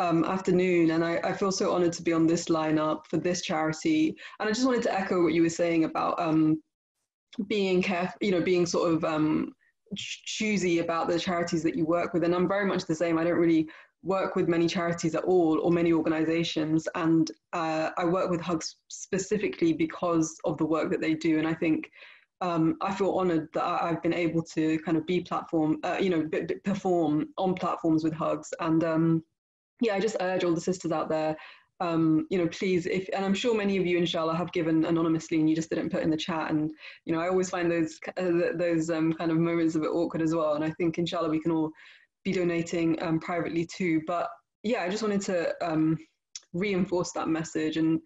um, afternoon, and I, I, feel so honored to be on this lineup for this charity. And I just wanted to echo what you were saying about um, being careful, you know, being sort of um, choosy about the charities that you work with. And I'm very much the same. I don't really work with many charities at all or many organizations. And uh, I work with HHUGS specifically because of the work that they do. And I think um, I feel honored that I've been able to kind of be platform, uh, you know, b- b- perform on platforms with HHUGS. And um, yeah, I just urge all the sisters out there, um, you know, please, if, and I'm sure many of you, inshallah, have given anonymously and you just didn't put in the chat. And, you know, I always find those, uh, those um, kind of moments a bit awkward as well. And I think, inshallah, we can all be donating um, privately too. But yeah, I just wanted to um, reinforce that message. And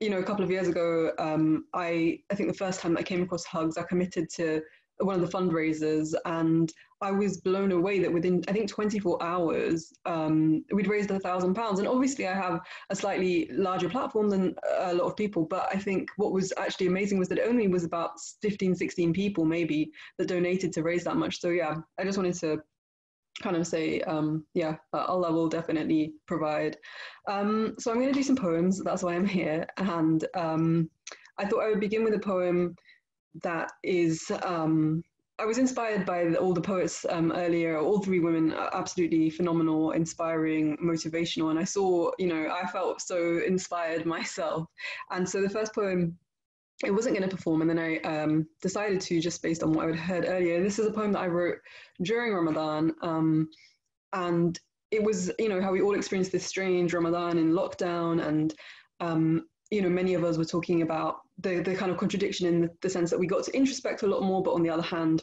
you know, a couple of years ago, um, I I think the first time I came across HHUGS, I committed to one of the fundraisers, and I was blown away that within I think 24 hours um, we'd raised a thousand pounds. And obviously, I have a slightly larger platform than a lot of people, but I think what was actually amazing was that it only was about 15, 16 people maybe that donated to raise that much. So yeah, I just wanted to kind of say, um, yeah, Allah will definitely provide. Um, so I'm going to do some poems. That's why I'm here. And um, I thought I would begin with a poem that is. Um, I was inspired by all the poets um, earlier. All three women are absolutely phenomenal, inspiring, motivational. And I saw, you know, I felt so inspired myself. And so the first poem I wasn't going to perform, and then I um, decided to just based on what I had heard earlier. This is a poem that I wrote during Ramadan, um, and it was you know how we all experienced this strange Ramadan in lockdown, and um, you know many of us were talking about the the kind of contradiction in the, the, sense that we got to introspect a lot more, but on the other hand,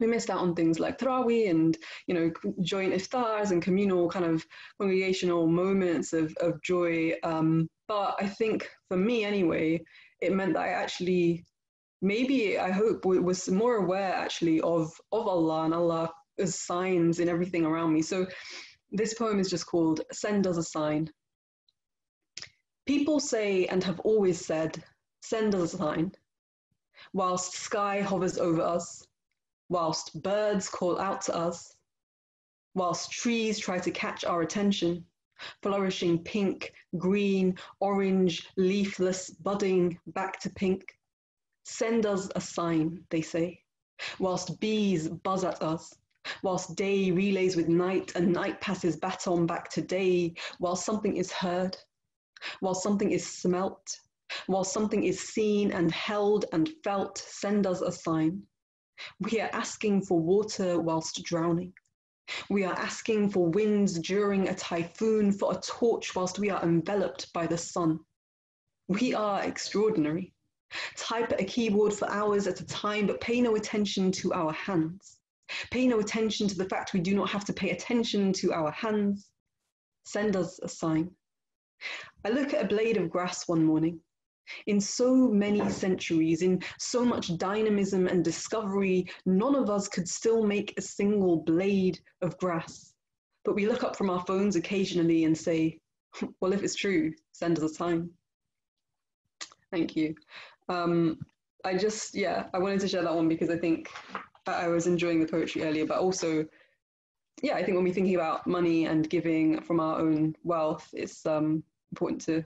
we missed out on things like Taraweeh and you know joint iftars and communal kind of congregational moments of of joy. Um, but I think for me anyway it meant that I actually, maybe I hope, was more aware actually of, of Allah and Allah's signs in everything around me. So this poem is just called Send Us a Sign. People say and have always said, Send us a sign. Whilst sky hovers over us, whilst birds call out to us, whilst trees try to catch our attention, flourishing pink, green, orange, leafless, budding, back to pink. Send us a sign, they say, whilst bees buzz at us, whilst day relays with night and night passes baton back to day, while something is heard, while something is smelt, while something is seen and held and felt, send us a sign. We are asking for water whilst drowning. We are asking for winds during a typhoon, for a torch whilst we are enveloped by the sun. We are extraordinary. Type at a keyboard for hours at a time, but pay no attention to our hands. Pay no attention to the fact we do not have to pay attention to our hands. Send us a sign. I look at a blade of grass one morning. In so many centuries, in so much dynamism and discovery, none of us could still make a single blade of grass. But we look up from our phones occasionally and say, well, if it's true, send us a sign. Thank you. Um, I just, yeah, I wanted to share that one because I think I was enjoying the poetry earlier, but also, yeah, I think when we're thinking about money and giving from our own wealth, it's um, important to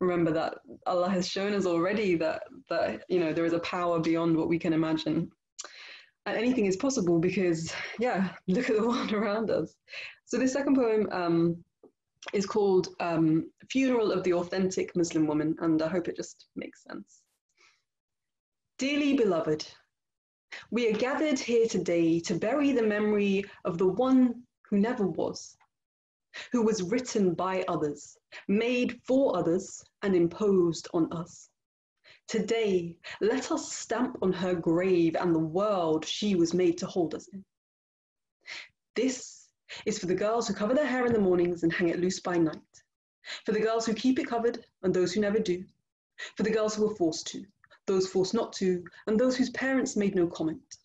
remember that Allah has shown us already that that you know there is a power beyond what we can imagine. And anything is possible because, yeah, look at the world around us. So this second poem um, is called um, Funeral of the Authentic Muslim Woman, and I hope it just makes sense. Dearly beloved, we are gathered here today to bury the memory of the one who never was, who was written by others, made for others, and imposed on us. Today, let us stamp on her grave and the world she was made to hold us in. This is for the girls who cover their hair in the mornings and hang it loose by night, for the girls who keep it covered and those who never do, for the girls who were forced to, those forced not to, and those whose parents made no comment,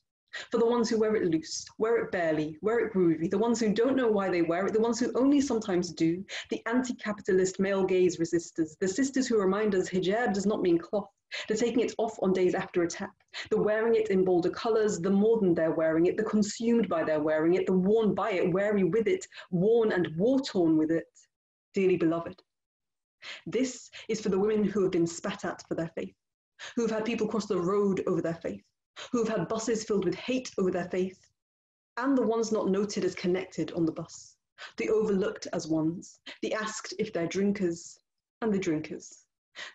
for the ones who wear it loose, wear it barely, wear it groovy, the ones who don't know why they wear it, the ones who only sometimes do, the anti capitalist male gaze resistors, the sisters who remind us hijab does not mean cloth, the taking it off on days after attack, the wearing it in bolder colors, the more than they're wearing it, the consumed by their wearing it, the worn by it, weary with it, worn and war torn with it, dearly beloved. This is for the women who have been spat at for their faith, who have had people cross the road over their faith, who have had buses filled with hate over their faith, and the ones not noted as connected on the bus, the overlooked as ones, the asked if they're drinkers, and the drinkers.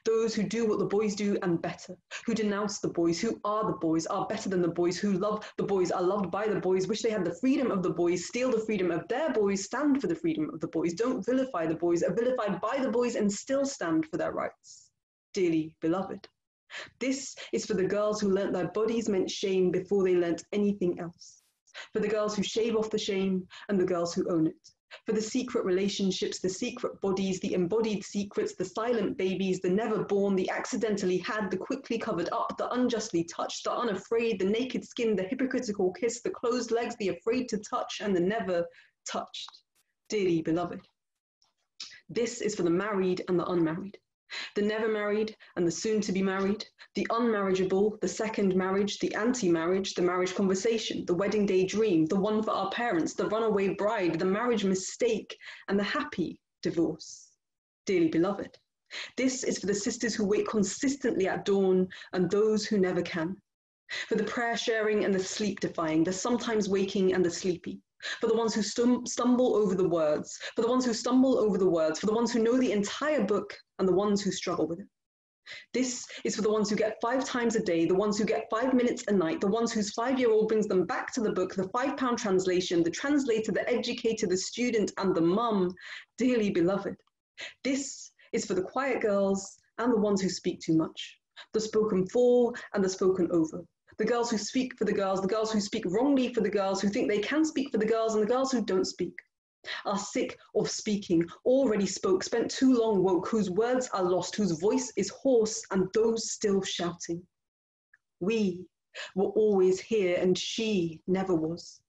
Those who do what the boys do and better, who denounce the boys, who are the boys, are better than the boys, who love the boys, are loved by the boys, wish they had the freedom of the boys, steal the freedom of their boys, stand for the freedom of the boys, don't vilify the boys, are vilified by the boys, and still stand for their rights. Dearly beloved. This is for the girls who learnt their bodies meant shame before they learnt anything else. For the girls who shave off the shame and the girls who own it for the secret relationships, the secret bodies, the embodied secrets, the silent babies, the never born, the accidentally had, the quickly covered up, the unjustly touched, the unafraid, the naked skin, the hypocritical kiss, the closed legs, the afraid to touch, and the never touched. Dearly beloved. This is for the married and the unmarried the never married and the soon to be married, the unmarriageable, the second marriage, the anti marriage, the marriage conversation, the wedding day dream, the one for our parents, the runaway bride, the marriage mistake, and the happy divorce. Dearly beloved, this is for the sisters who wait consistently at dawn and those who never can, for the prayer sharing and the sleep defying, the sometimes waking and the sleepy, for the ones who stum- stumble over the words, for the ones who stumble over the words, for the ones who know the entire book and the ones who struggle with it. This is for the ones who get five times a day, the ones who get five minutes a night, the ones whose five year old brings them back to the book, the five pound translation, the translator, the educator, the student, and the mum, dearly beloved. This is for the quiet girls and the ones who speak too much, the spoken for and the spoken over, the girls who speak for the girls, the girls who speak wrongly for the girls, who think they can speak for the girls, and the girls who don't speak. Are sick of speaking, already spoke, spent too long woke, whose words are lost, whose voice is hoarse, and those still shouting. We were always here, and she never was.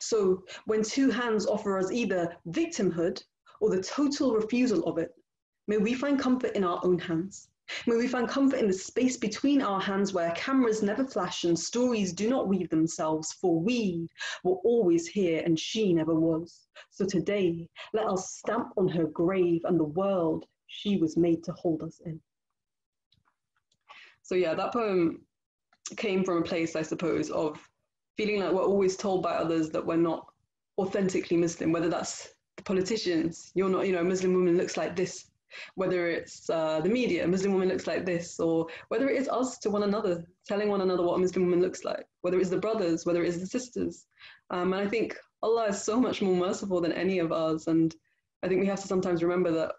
So when two hands offer us either victimhood or the total refusal of it, may we find comfort in our own hands May we find comfort in the space between our hands where cameras never flash and stories do not weave themselves, for we were always here and she never was. So today, let us stamp on her grave and the world she was made to hold us in. So, yeah, that poem came from a place, I suppose, of feeling like we're always told by others that we're not authentically Muslim, whether that's the politicians, you're not, you know, a Muslim woman looks like this, whether it's uh, the media, a Muslim woman looks like this, or whether it is us to one another, telling one another what a Muslim woman looks like, whether it's the brothers, whether it is the sisters. Um, and I think Allah is so much more merciful than any of us. And I think we have to sometimes remember that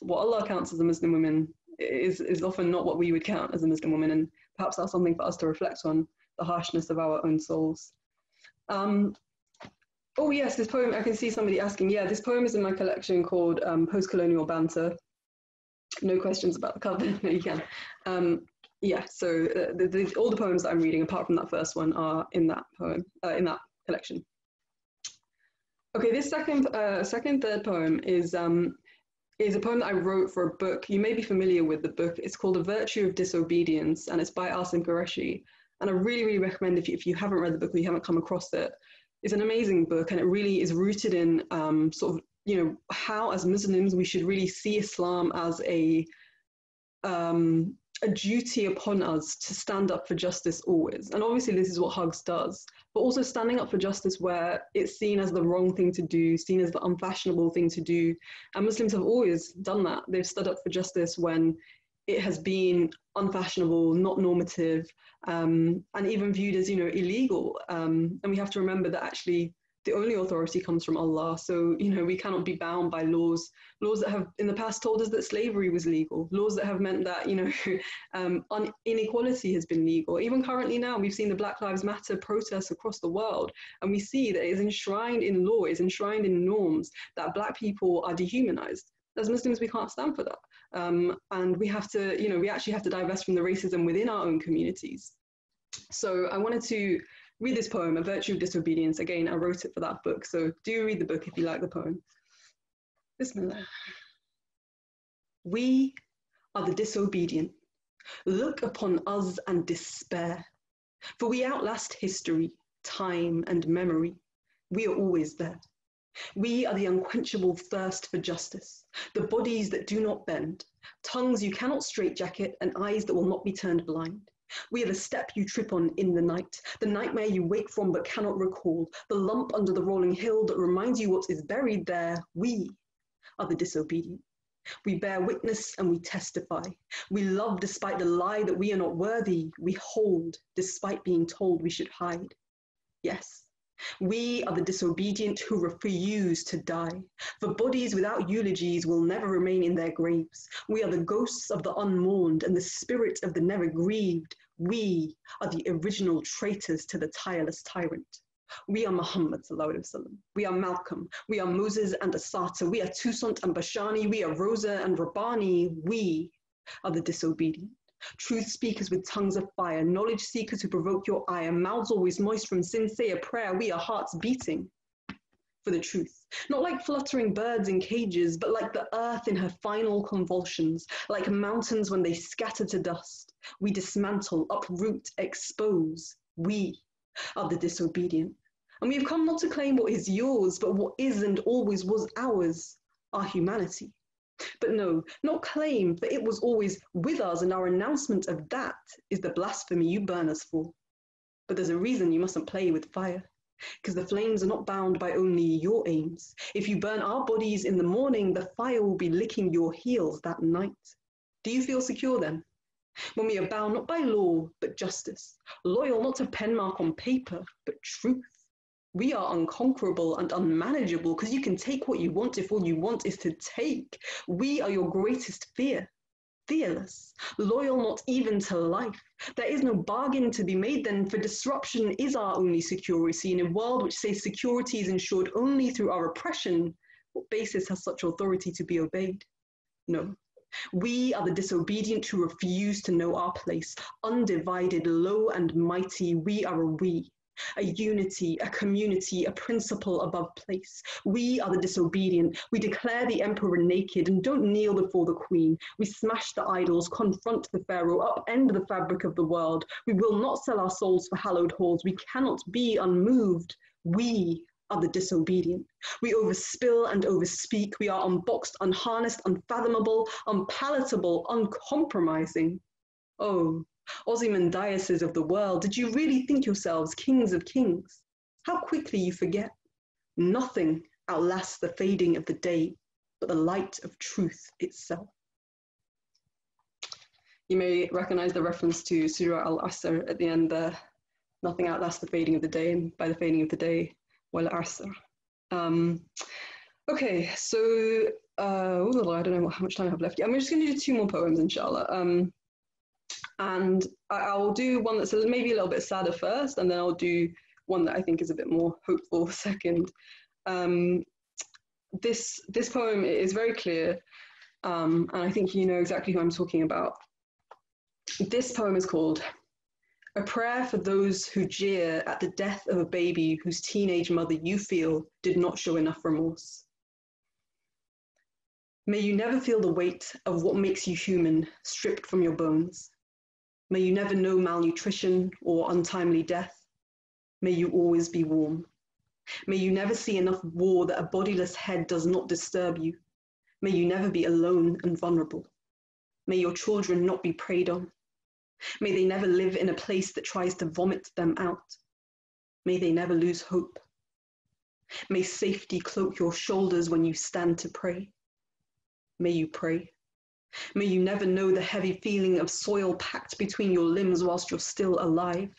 what Allah counts as a Muslim woman is, is often not what we would count as a Muslim woman. And perhaps that's something for us to reflect on the harshness of our own souls. Um, Oh yes, this poem, I can see somebody asking, yeah, this poem is in my collection called um, Post-Colonial Banter. No questions about the cover, no you can. Um, yeah, so uh, the, the, all the poems that I'm reading, apart from that first one, are in that poem, uh, in that collection. Okay, this second, uh, second, third poem is um, is a poem that I wrote for a book. You may be familiar with the book. It's called A Virtue of Disobedience, and it's by Asim Qureshi. And I really, really recommend if you, if you haven't read the book or you haven't come across it, it's an amazing book and it really is rooted in um, sort of you know how as muslims we should really see islam as a um, a duty upon us to stand up for justice always. And obviously this is what HHUGS does but also standing up for justice where it's seen as the wrong thing to do seen as the unfashionable thing to do. And muslims have always done that. They've stood up for justice when it has been unfashionable, not normative, um, and even viewed as you know illegal. Um, and we have to remember that actually the only authority comes from Allah. So you know we cannot be bound by laws, laws that have in the past told us that slavery was legal, laws that have meant that you know um, inequality has been legal. Even currently now, we've seen the Black Lives Matter protests across the world, and we see that it is enshrined in law, is enshrined in norms that Black people are dehumanized. As Muslims, we can't stand for that. Um, and we have to, you know, we actually have to divest from the racism within our own communities. So I wanted to read this poem, A Virtue of Disobedience. Again, I wrote it for that book, so do read the book if you like the poem. Bismillah. We are the disobedient. Look upon us and despair, for we outlast history, time, and memory. We are always there. We are the unquenchable thirst for justice, the bodies that do not bend, tongues you cannot straitjacket, and eyes that will not be turned blind. We are the step you trip on in the night, the nightmare you wake from but cannot recall, the lump under the rolling hill that reminds you what is buried there. We are the disobedient. We bear witness and we testify. We love despite the lie that we are not worthy. We hold despite being told we should hide. Yes, we are the disobedient who refuse to die. For bodies without eulogies will never remain in their graves. We are the ghosts of the unmourned and the spirit of the never grieved. We are the original traitors to the tireless tyrant. We are Muhammad, we are Malcolm, we are Moses and Assata, we are Toussaint and Bashani, we are Rosa and Rabani, we are the disobedient. Truth speakers with tongues of fire, knowledge seekers who provoke your ire, mouths always moist from sincere prayer, we are hearts beating for the truth. Not like fluttering birds in cages, but like the earth in her final convulsions, like mountains when they scatter to dust. We dismantle, uproot, expose. We are the disobedient. And we have come not to claim what is yours, but what is and always was ours, our humanity. But no, not claim, for it was always with us, and our announcement of that is the blasphemy you burn us for. But there's a reason you mustn't play with fire, because the flames are not bound by only your aims. If you burn our bodies in the morning, the fire will be licking your heels that night. Do you feel secure then? When we are bound not by law, but justice, loyal not to pen mark on paper, but truth we are unconquerable and unmanageable because you can take what you want if all you want is to take. We are your greatest fear. Fearless, loyal not even to life. There is no bargain to be made then, for disruption is our only security. In a world which says security is ensured only through our oppression, what basis has such authority to be obeyed? No. We are the disobedient who refuse to know our place. Undivided, low and mighty, we are a we a unity, a community, a principle above place. We are the disobedient. We declare the emperor naked and don't kneel before the queen. We smash the idols, confront the pharaoh, upend the fabric of the world. We will not sell our souls for hallowed halls. We cannot be unmoved. We are the disobedient. We overspill and overspeak. We are unboxed, unharnessed, unfathomable, unpalatable, uncompromising. Oh, Ozymandiases of the world, did you really think yourselves kings of kings? How quickly you forget. Nothing outlasts the fading of the day but the light of truth itself. You may recognize the reference to Surah Al Asr at the end there. Nothing outlasts the fading of the day, and by the fading of the day, Wal Asr. Um, okay, so uh, I don't know how much time I have left. I'm just going to do two more poems, inshallah. Um, and I, will do one that's maybe a little bit sadder first, and then I'll do one that I think is a bit more hopeful second. Um, this this poem is very clear, um, and I think you know exactly who I'm talking about. This poem is called "A Prayer for Those Who Jeer at the Death of a Baby Whose Teenage Mother You Feel Did Not Show Enough Remorse." May you never feel the weight of what makes you human stripped from your bones. May you never know malnutrition or untimely death. May you always be warm. May you never see enough war that a bodiless head does not disturb you. May you never be alone and vulnerable. May your children not be preyed on. May they never live in a place that tries to vomit them out. May they never lose hope. May safety cloak your shoulders when you stand to pray. May you pray. May you never know the heavy feeling of soil packed between your limbs whilst you're still alive.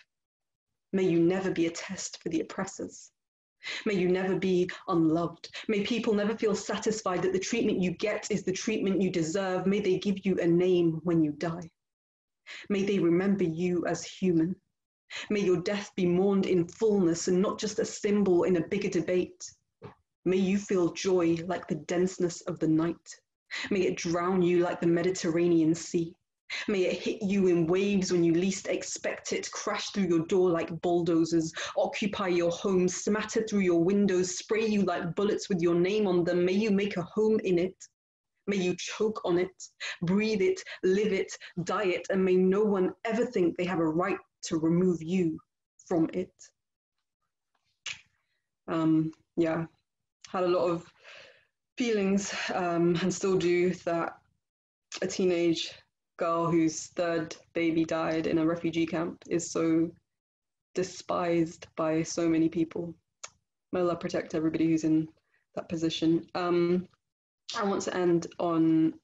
May you never be a test for the oppressors. May you never be unloved. May people never feel satisfied that the treatment you get is the treatment you deserve. May they give you a name when you die. May they remember you as human. May your death be mourned in fullness and not just a symbol in a bigger debate. May you feel joy like the denseness of the night. May it drown you like the Mediterranean Sea. May it hit you in waves when you least expect it, crash through your door like bulldozers, occupy your home, smatter through your windows, spray you like bullets with your name on them. May you make a home in it. May you choke on it, breathe it, live it, die it, and may no one ever think they have a right to remove you from it. Um, yeah, had a lot of feelings um, and still do that a teenage girl whose third baby died in a refugee camp is so despised by so many people. May Allah protect everybody who's in that position. Um, I want to end on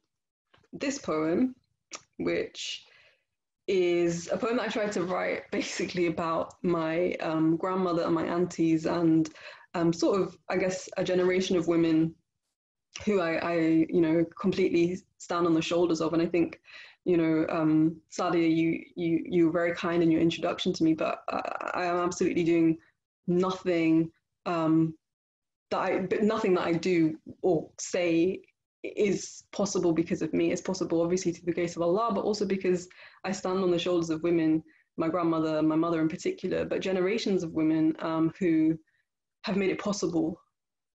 this poem, which is a poem that I tried to write basically about my um, grandmother and my aunties and um, sort of, I guess, a generation of women who I, I, you know, completely stand on the shoulders of. And I think, you know, um, Sadia, you, you, you were very kind in your introduction to me, but I, I am absolutely doing nothing um, that I, but nothing that I do or say is possible because of me. It's possible, obviously, through the grace of Allah, but also because I stand on the shoulders of women, my grandmother, my mother in particular, but generations of women um, who have made it possible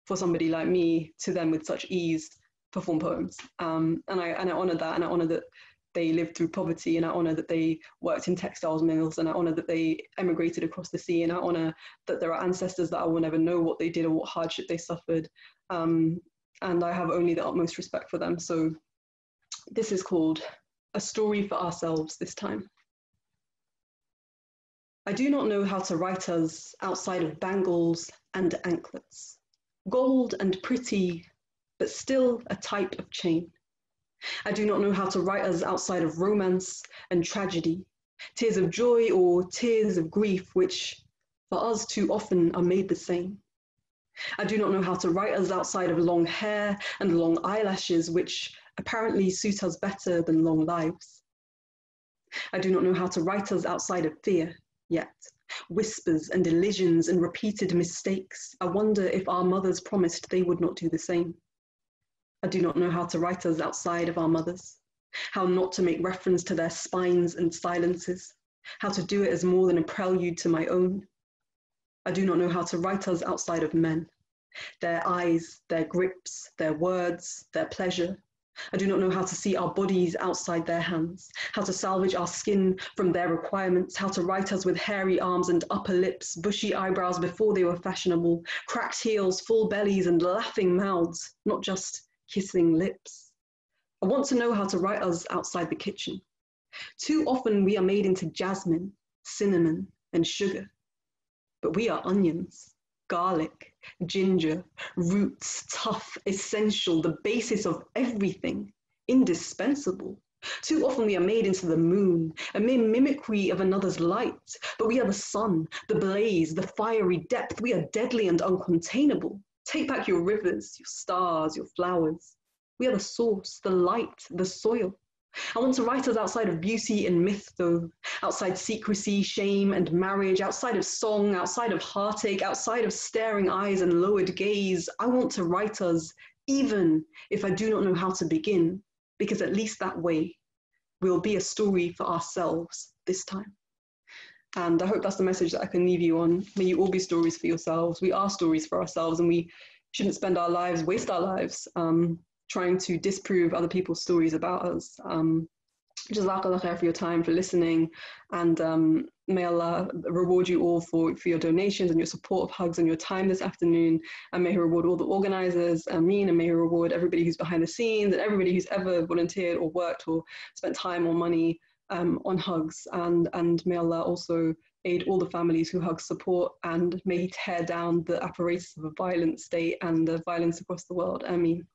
for somebody like me to then, with such ease, perform poems. Um, and I and I honor that, and I honor that they lived through poverty, and I honor that they worked in textiles mills, and I honor that they emigrated across the sea, and I honor that there are ancestors that I will never know what they did or what hardship they suffered. Um, and I have only the utmost respect for them. So this is called A Story for Ourselves this time. I do not know how to write us outside of bangles and anklets, gold and pretty, but still a type of chain. I do not know how to write us outside of romance and tragedy, tears of joy or tears of grief, which for us too often are made the same. I do not know how to write us outside of long hair and long eyelashes, which apparently suit us better than long lives. I do not know how to write us outside of fear yet. Whispers and elisions and repeated mistakes. I wonder if our mothers promised they would not do the same. I do not know how to write us outside of our mothers, how not to make reference to their spines and silences, how to do it as more than a prelude to my own, I do not know how to write us outside of men, their eyes, their grips, their words, their pleasure. I do not know how to see our bodies outside their hands, how to salvage our skin from their requirements, how to write us with hairy arms and upper lips, bushy eyebrows before they were fashionable, cracked heels, full bellies, and laughing mouths, not just kissing lips. I want to know how to write us outside the kitchen. Too often we are made into jasmine, cinnamon, and sugar but we are onions, garlic, ginger, roots, tough, essential, the basis of everything, indispensable. Too often we are made into the moon, a mere mimicry of another's light, but we are the sun, the blaze, the fiery depth. We are deadly and uncontainable. Take back your rivers, your stars, your flowers. We are the source, the light, the soil. I want to write us outside of beauty and myth, though, outside secrecy, shame, and marriage, outside of song, outside of heartache, outside of staring eyes and lowered gaze. I want to write us, even if I do not know how to begin, because at least that way we'll be a story for ourselves this time. And I hope that's the message that I can leave you on. May you all be stories for yourselves. We are stories for ourselves, and we shouldn't spend our lives, waste our lives um, trying to disprove other people's stories about us. Um, Jazakallah for your time, for listening, and um, may Allah reward you all for, for your donations and your support of HHUGS and your time this afternoon. And may He reward all the organizers, Ameen, and may He reward everybody who's behind the scenes and everybody who's ever volunteered or worked or spent time or money um, on HHUGS. And, and may Allah also aid all the families who HHUGS support and may He tear down the apparatus of a violent state and the violence across the world. Ameen.